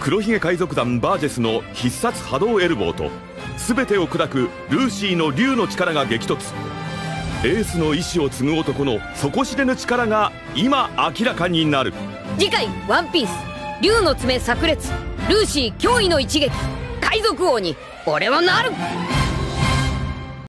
黒ひげ海賊団バージェスの必殺波動エルボーと全てを砕くルーシーの竜の力が激突エースの意志を継ぐ男の底知れぬ力が今明らかになる次回「ワンピース竜の爪炸裂ルーシー驚異の一撃海賊王に俺はなる!」